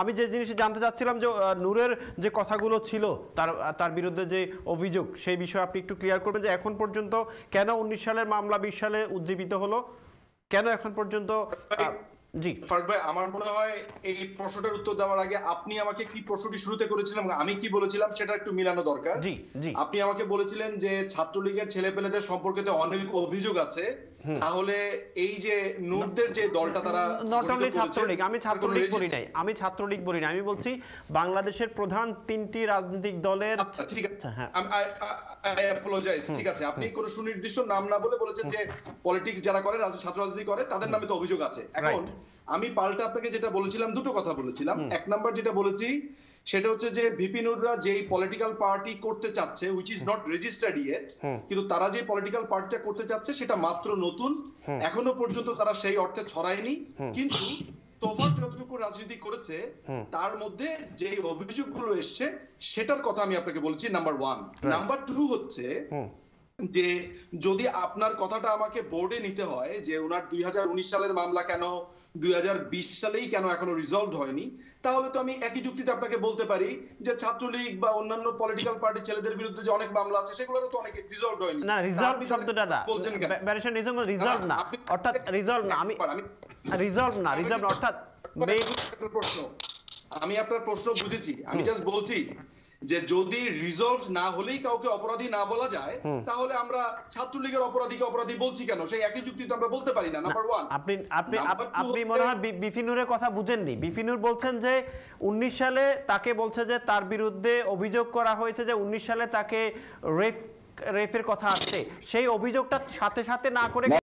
আমি যে জিনিস জানতে চাচ্ছিলাম যে নূরের যে কথাগুলো ছিল, তার তার বিরুদ্ধে যে অভিযোগ, সেই বিষয়ে আপনি একটু ক্লিয়ার করবেন যে এখন পর্যন্ত কেন উনিশ সালের মামলা বিশ সালে উজ্জীবিত হলো? কেন এখন পর্যন্ত জি। ফারুক ভাই আমার মনে হয় এই প্রশ্নটার উত্তর দেওয়ার আগে আপনি আমাকে কি প্রশ্নটি শুরুতে করেছিলেন এবং আমি কি বলেছিলাম সেটা একটু মিলানো দরকার। জি জি। আপনি আমাকে বলেছিলেন যে ছাত্রলীগের ছেলেপেলেদের সম্পর্কে তো অনেক অভিযোগ আছে। তাহলে এই যে নূরদের যে দলটা তারা নট অনলি ছাত্রলীগ আমি ছাত্রলীগ বলি নাই আমি ছাত্রলীগ বলি নাই আমি বলছি বাংলাদেশের প্রধান তিনটি রাজনৈতিক দলের আচ্ছা ঠিক আছে। আচ্ছা, হ্যাঁ। আই অ্যাপোলোজাইজ ঠিক আছে। আপনি কোনো সুনির্দিষ্ট নাম না বলে বলেছেন যে পলিটিক্স যারা করে ছাত্র রাজনীতি করে তাদের নামে তো অভিযোগ আছে। এখন আমি পাল্টা আপনাকে যেটা বলেছিলাম দুটো কথা বলেছিলাম। এক নাম্বার যেটা বলেছি সেটা হচ্ছে যে ভিপিনুররা যেই পলিটিক্যাল পার্টি করতে চাচ্ছে which is not registered yet কিন্তু তারা যে পলিটিক্যাল পার্টিটা করতে চাচ্ছে সেটা মাত্র নতুন। এখনও পর্যন্ত তারা সেই অর্থে ছড়ায়নি। কিন্তু তোফার যতটুকু রাজনীতি করেছে তার মধ্যে যে অভিযোগগুলো এসছে সেটার কথা আমি আপনাকে বলছি নাম্বার ওয়ান নাম্বার টু হচ্ছে যে যদি আপনার কথাটা আমাকে বোর্ডে নিতে হয় যে ওনার দুই হাজার উনিশ সালের মামলা কেন দুই হাজার বিশ সালেই কেন এখনও রিজলভ হয়নি তাহলে তো আমি একই যুক্তিতে আপনাকে বলতে পারি যে ছাত্রলীগ বা অন্যান্য পলিটিক্যাল পার্টি ছেলেদের বিরুদ্ধে যে অনেক মামলা আছে সেগুলোরও তো অনেক রিজলভ হয়নি। না রিজলভ শব্দটা না। বলছেন রিজলভ না অর্থাৎ রিজলভ না। আমি আমি রিজলভ না রিজলভ অর্থাৎ প্রশ্ন আমি আপনার প্রশ্ন বুঝেছি। আমি জাস্ট বলছি যে যদি রিজলভ না হলেই কাউকে অপরাধী না বলা যায় তাহলে আমরা ছাত্রলীগের অপরাধীকে অপরাধী বলছি কেন? সেই একই যুক্তি তো আমরা বলতে পারি না নাম্বার ওয়ান আপনি আপনি আপনি মনে হয় বিপিনুরের কথা বুঝেননি। বিপিনুর বলছেন যে উনিশ সালে তাকে বলছে যে তার বিরুদ্ধে অভিযোগ করা হয়েছে যে উনিশ সালে তাকে রেফ রেফের কথা আসছে। সেই অভিযোগটা সাথে সাথে না করে